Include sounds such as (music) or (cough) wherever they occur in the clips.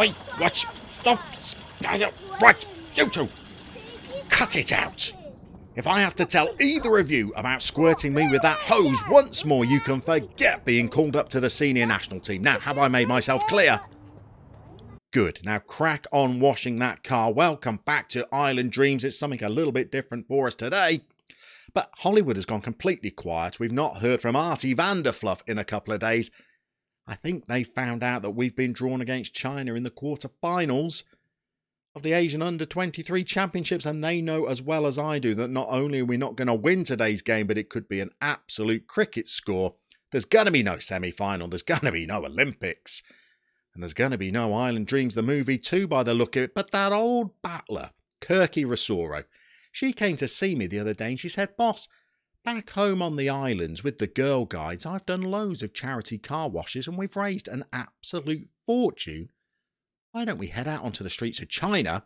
Oi, watch, stop, watch, you two, cut it out. If I have to tell either of you about squirting me with that hose once more, you can forget being called up to the senior national team. Now, have I made myself clear? Good. Now crack on washing that car. Welcome back to Island Dreams. It's something a little bit different for us today. But Hollywood has gone completely quiet. We've not heard from Artie Vanderfluff in a couple of days. I think they found out that we've been drawn against China in the quarter-finals of the Asian Under 23 Championships, and they know as well as I do that not only are we not going to win today's game, but it could be an absolute cricket score. There's going to be no semi final, there's going to be no Olympics, and there's going to be no Island Dreams, the movie, too, by the look of it. But that old battler, Kirky Rosoro, she came to see me the other day and she said, Boss, Back home on the islands with the Girl Guides, I've done loads of charity car washes and we've raised an absolute fortune. Why don't we head out onto the streets of China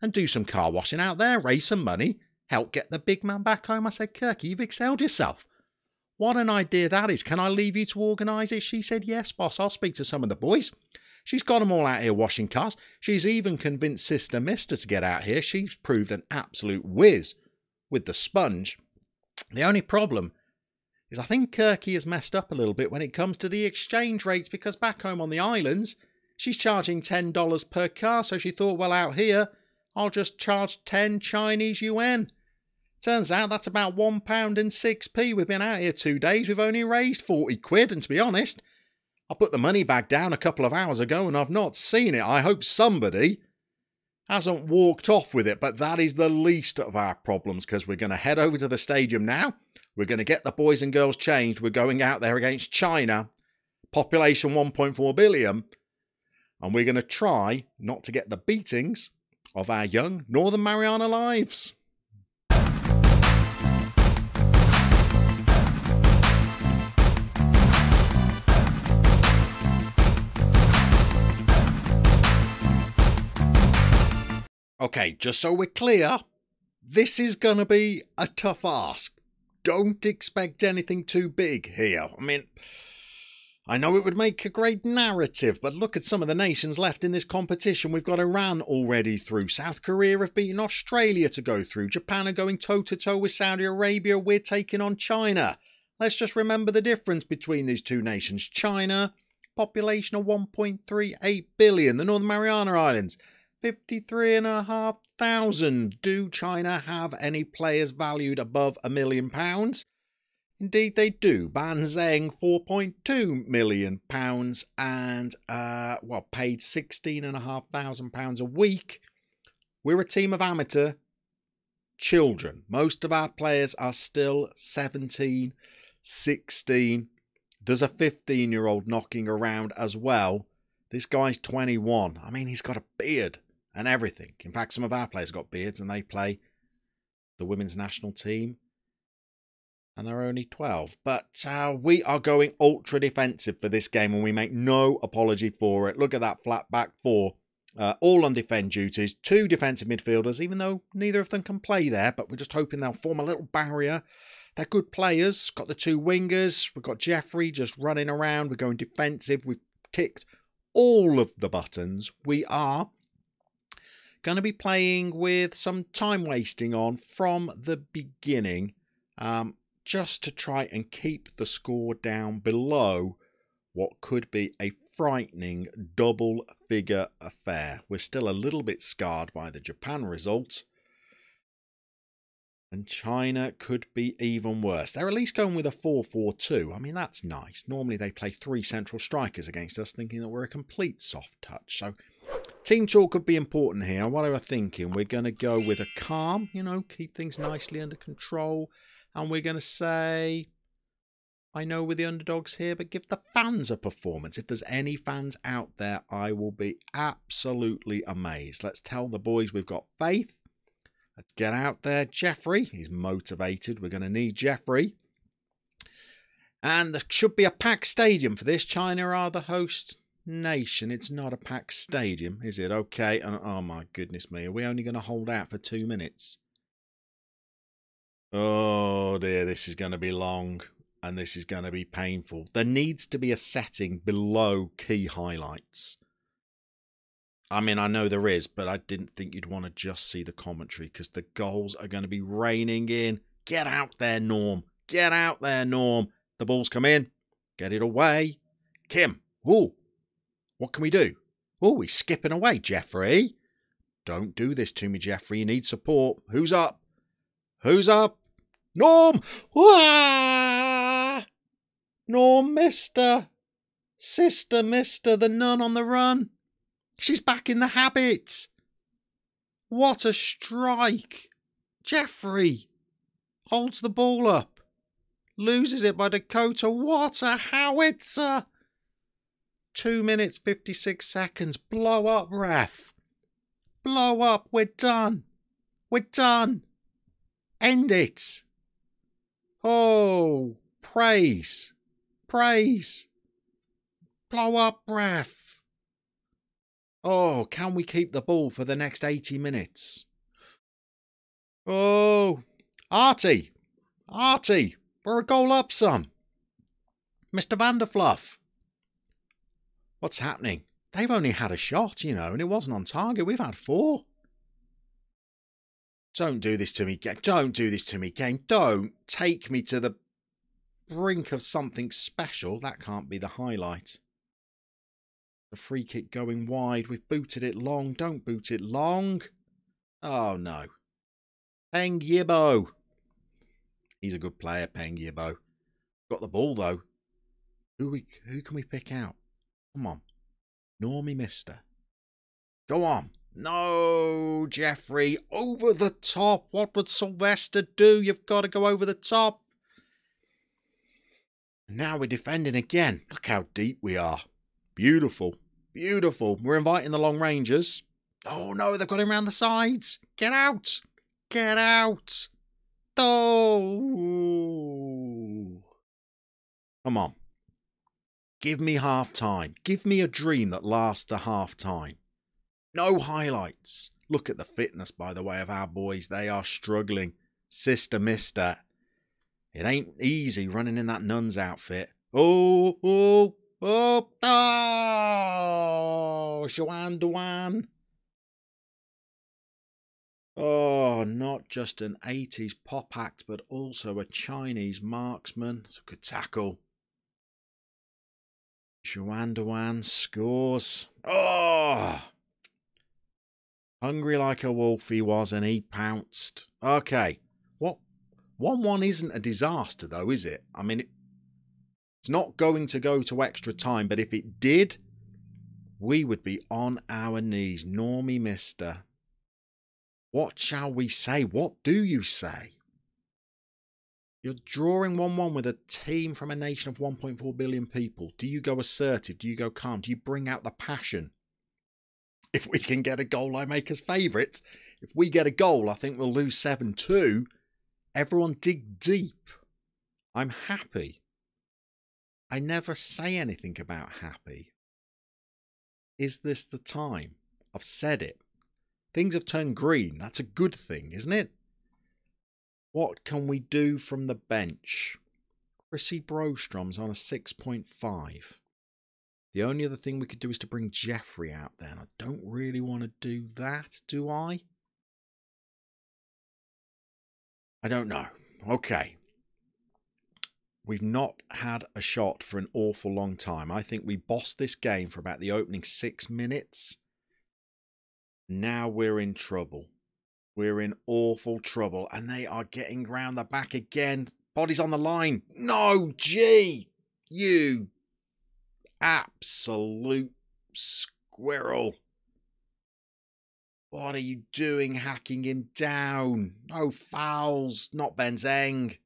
and do some car washing out there, raise some money, help get the big man back home? I said, Kirky, you've excelled yourself. What an idea that is. Can I leave you to organise it? She said, Yes, boss, I'll speak to some of the boys. She's got 'em all out here washing cars. She's even convinced Sister Mister to get out here. She's proved an absolute whiz with the sponge. The only problem is I think Kirky has messed up a little bit when it comes to the exchange rates because back home on the islands, she's charging $10 per car. So she thought, well, out here, I'll just charge 10 Chinese yuan. Turns out that's about one pound and six p. We've been out here two days. We've only raised 40 quid. And to be honest, I put the money bag down a couple of hours ago and I've not seen it. I hope somebody hasn't walked off with it, but that is the least of our problems because we're going to head over to the stadium now. We're going to get the boys and girls changed. We're going out there against China, population 1.4 billion, and we're going to try not to get the beatings of our young Northern Mariana lives. Okay, just so we're clear, this is going to be a tough ask. Don't expect anything too big here. I mean, I know it would make a great narrative, but look at some of the nations left in this competition. We've got Iran already through. South Korea have beaten Australia to go through. Japan are going toe to toe with Saudi Arabia. We're taking on China. Let's just remember the difference between these two nations. China, population of 1.38 billion. The Northern Mariana Islands, 53,500. Do China have any players valued above a million pounds? Indeed, they do. Ban Zeng, 4.2 million pounds, and uh, well, paid 16,500 pounds a week. We're a team of amateur children. Most of our players are still 17, 16. There's a 15 year old knocking around as well. This guy's 21. I mean, he's got a beard and everything. In fact, some of our players got beards and they play the women's national team. And they're only 12. But uh, we are going ultra defensive for this game and we make no apology for it. Look at that flat back four. Uh, all on defend duties. Two defensive midfielders, even though neither of them can play there. But we're just hoping they'll form a little barrier. They're good players. Got the two wingers. We've got Jeffrey just running around. We're going defensive. We've ticked all of the buttons. We are going to be playing with some time wasting on from the beginning um, just to try and keep the score down below what could be a frightening double figure affair. We're still a little bit scarred by the Japan result. And China could be even worse. They're at least going with a 4 4 2. I mean, that's nice. Normally they play three central strikers against us, thinking that we're a complete soft touch. So Team talk could be important here. What are I thinking? We're going to go with a calm, you know, keep things nicely under control. And we're going to say, I know we're the underdogs here, but give the fans a performance. If there's any fans out there, I will be absolutely amazed. Let's tell the boys we've got faith. Let's get out there. Jeffrey, he's motivated. We're going to need Jeffrey. And there should be a packed stadium for this. China are the host nation. It's not a packed stadium, is it? Okay. And, oh my goodness me. Are we only going to hold out for two minutes? Oh dear, this is going to be long and this is going to be painful. There needs to be a setting below key highlights. I mean, I know there is, but I didn't think you'd want to just see the commentary because the goals are going to be raining in. Get out there, Norm. Get out there, Norm. The ball's come in. Get it away. Kim. Ooh. What can we do? Oh, he's skipping away, Jeffrey. Don't do this to me, Jeffrey. You need support. Who's up? Who's up? Norm! Wah! Norm, mister. Sister, mister, the nun on the run. She's back in the habit. What a strike. Jeffrey holds the ball up. Loses it by Dakota. What a howitzer. Two minutes, 56 seconds. Blow up, ref. Blow up. We're done. We're done. End it. Oh, praise. Praise. Blow up, ref. Oh, can we keep the ball for the next 80 minutes? Oh, Artie. Artie, we're a goal up, son. Mr. Vanderfluff. What's happening? They've only had a shot, you know, and it wasn't on target. We've had four. Don't do this to me, game. Don't do this to me, game. Don't take me to the brink of something special. That can't be the highlight. The free kick going wide. We've booted it long. Don't boot it long. Oh, no. Peng Yibo. He's a good player, Peng Yibo. Got the ball, though. Who, we, who can we pick out? Come on. Normie Mister. Go on. No, Jeffrey. Over the top. What would Sylvester do? You've got to go over the top. Now we're defending again. Look how deep we are. Beautiful. Beautiful. We're inviting the long rangers. Oh no, they've got him around the sides. Get out. Get out. Oh. Come on. Give me half time. Give me a dream that lasts a half time. No highlights. Look at the fitness, by the way, of our boys. They are struggling. Sister Mister. It ain't easy running in that nun's outfit. Oh, oh, oh, oh, Joanne Duan. Oh, not just an 80s pop act, but also a Chinese marksman. It's a good tackle. Joanne Dewan scores. Oh! Hungry like a wolf he was, and he pounced. Okay. What? 1 1 isn't a disaster, though, is it? I mean, it's not going to go to extra time, but if it did, we would be on our knees. Normie Mister. What shall we say? What do you say? You're drawing 1 1 with a team from a nation of 1.4 billion people. Do you go assertive? Do you go calm? Do you bring out the passion? If we can get a goal, I make us favourites. If we get a goal, I think we'll lose 7 2. Everyone dig deep. I'm happy. I never say anything about happy. Is this the time? I've said it. Things have turned green. That's a good thing, isn't it? What can we do from the bench? Chrissy Brostrom's on a 6.5. The only other thing we could do is to bring Jeffrey out there, and I don't really want to do that, do I? I don't know. Okay. We've not had a shot for an awful long time. I think we bossed this game for about the opening six minutes. Now we're in trouble. We're in awful trouble. And they are getting round the back again. Bodies on the line. No, gee. You absolute squirrel. What are you doing hacking him down? No fouls, not Benzeng.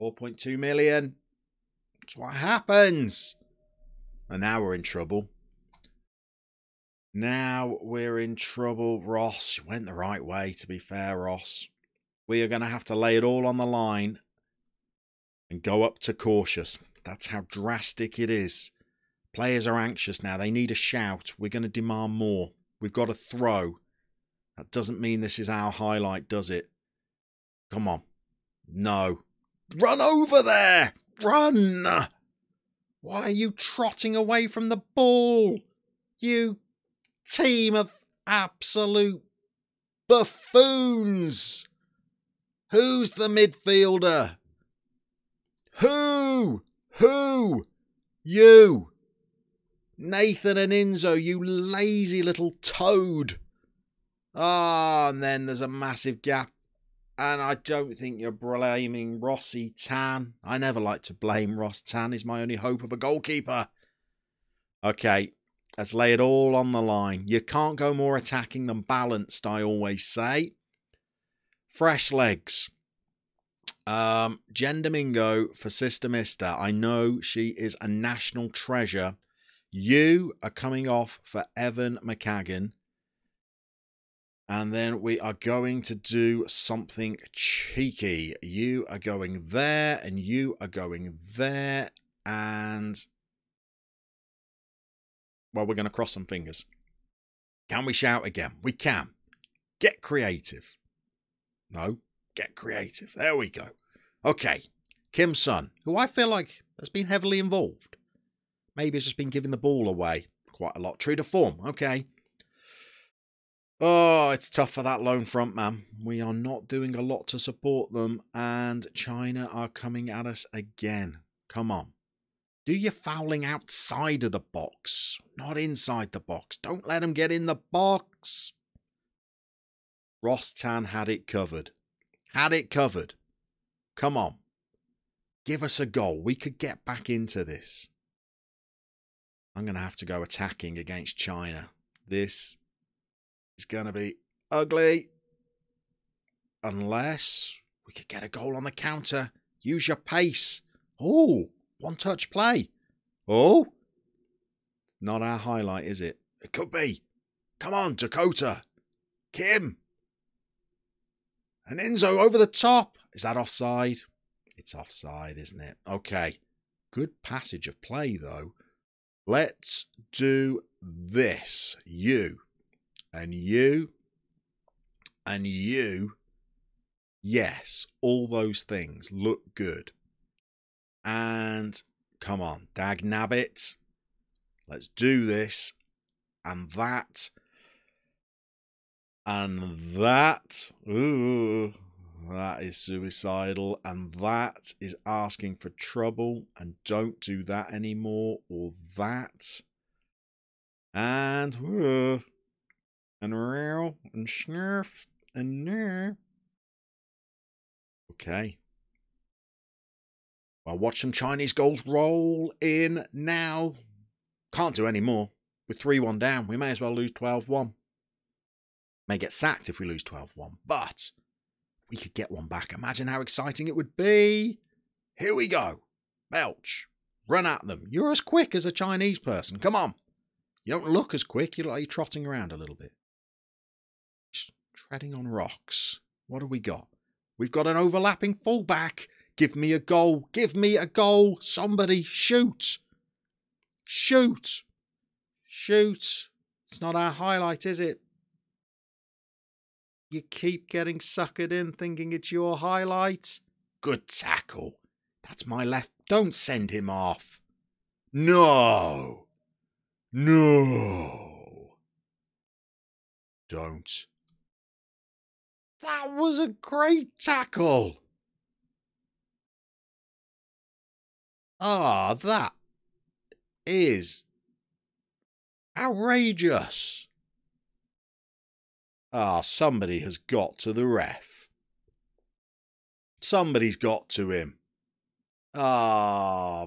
4.2 million. That's what happens. And now we're in trouble. Now we're in trouble. Ross You went the right way, to be fair, Ross. We are going to have to lay it all on the line and go up to cautious. That's how drastic it is. Players are anxious now. They need a shout. We're going to demand more. We've got to throw. That doesn't mean this is our highlight, does it? Come on. No. Run over there! Run! Why are you trotting away from the ball? You team of absolute buffoons. Who's the midfielder? Who? Who? You. Nathan and Enzo, you lazy little toad. Ah, oh, and then there's a massive gap. And I don't think you're blaming Rossi Tan. I never like to blame Ross Tan. He's my only hope of a goalkeeper. Okay, let's lay it all on the line. You can't go more attacking than balanced, I always say. Fresh legs. Um, Jen Domingo for Sister Mister. I know she is a national treasure. You are coming off for Evan McCagan. And then we are going to do something cheeky. You are going there, and you are going there, and well, we're going to cross some fingers. Can we shout again? We can. Get creative. No, get creative. There we go. Okay, Kim Sun, who I feel like has been heavily involved. Maybe has just been giving the ball away quite a lot. True to form. Okay. Oh, it's tough for that lone front man. We are not doing a lot to support them, and China are coming at us again. Come on. Do your fouling outside of the box, not inside the box. Don't let them get in the box. Ross Tan had it covered. Had it covered. Come on. Give us a goal. We could get back into this. I'm going to have to go attacking against China. This is going to be ugly. Unless we could get a goal on the counter. Use your pace. Oh, one touch play. Oh? Not our highlight, is it? It could be. Come on, Dakota. Kim. And Enzo over the top. Is that offside? It's offside, isn't it? Okay. Good passage of play, though. Let's do this. You. And you. And you. Yes, all those things look good. And come on, dag nabbit. Let's do this. And that. And that. Ooh, that is suicidal. And that is asking for trouble. And don't do that anymore. Or that. And. Uh, and real. And snurf. And ner. Okay. Well, watch some Chinese goals roll in now. Can't do any more. With 3 1 down, we may as well lose 12 1. May get sacked if we lose 12 1, but we could get one back. Imagine how exciting it would be. Here we go. Belch. Run at them. You're as quick as a Chinese person. Come on. You don't look as quick. You look like you're trotting around a little bit. Just treading on rocks. What have we got? We've got an overlapping fullback. Give me a goal. Give me a goal. Somebody shoot. Shoot. Shoot. It's not our highlight, is it? You keep getting suckered in thinking it's your highlight. Good tackle. That's my left. Don't send him off. No. No. Don't. That was a great tackle. Ah, that is outrageous. Ah, somebody has got to the ref. Somebody's got to him. Ah,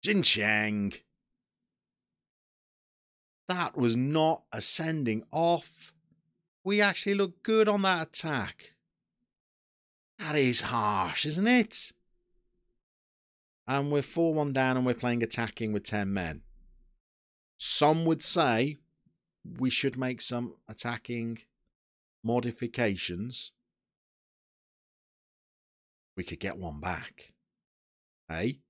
Jin Chang. That was not a sending off. We actually look good on that attack. That is harsh, isn't it? And we're 4 1 down and we're playing attacking with 10 men. Some would say we should make some attacking modifications. We could get one back. Hey?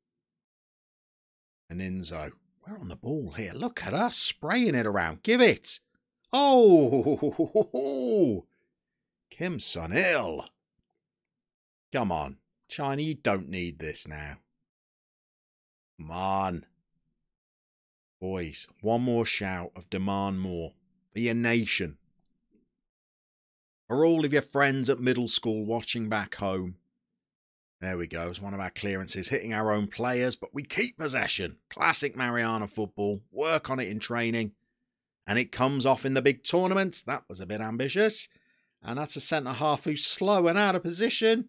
And Enzo. We're on the ball here. Look at us spraying it around. Give it. Oh, Kim Sun Il. Come on. China, you don't need this now. Come on. Boys, one more shout of demand more. for your nation. Are all of your friends at middle school watching back home? There we go. It's one of our clearances hitting our own players, but we keep possession. Classic Mariana football. Work on it in training. And it comes off in the big tournaments. That was a bit ambitious. And that's a centre half who's slow and out of position.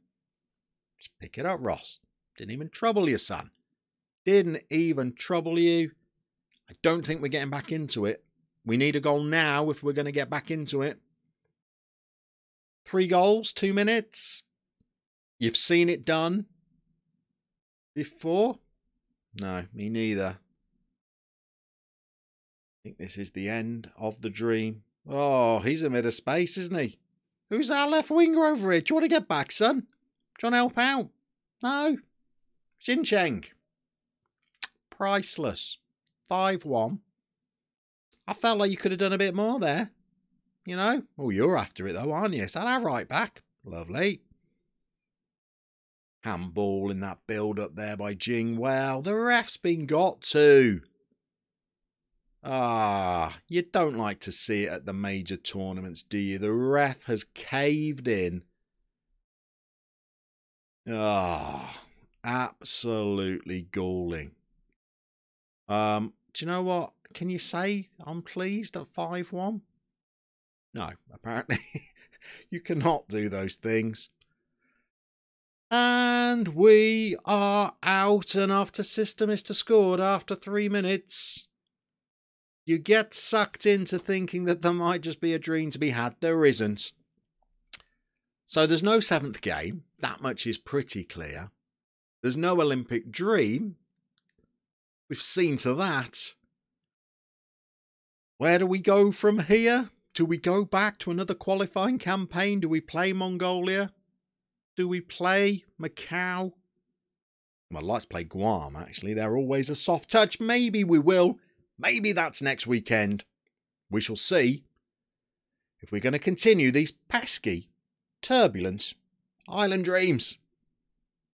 Just pick it up, Ross. Didn't even trouble your son. Didn't even trouble you. I don't think we're getting back into it. We need a goal now if we're going to get back into it. Three goals, two minutes. You've seen it done before? No, me neither. I think this is the end of the dream. Oh, he's a bit of space, isn't he? Who's our left winger over here? Do you want to get back, son? Do you want to help out? No. Xincheng. Priceless. 5 1. I felt like you could have done a bit more there. You know? Oh, you're after it though, aren't you? Is that right back? Lovely. Handball in that build up there by Jing. Well, the ref's been got to. Ah, you don't like to see it at the major tournaments, do you? The ref has caved in. Ah, absolutely galling. Um, do you know what? Can you say I'm pleased at 5 1? No, apparently (laughs) you cannot do those things. And we are out, and after Sister Mister scored after three minutes. You get sucked into thinking that there might just be a dream to be had. There isn't. So there's no seventh game. That much is pretty clear. There's no Olympic dream. We've seen to that. Where do we go from here? Do we go back to another qualifying campaign? Do we play Mongolia? Do we play Macau? Well, let's play Guam, actually. They're always a soft touch. Maybe we will. Maybe that's next weekend. We shall see if we're going to continue these pesky, turbulent island dreams.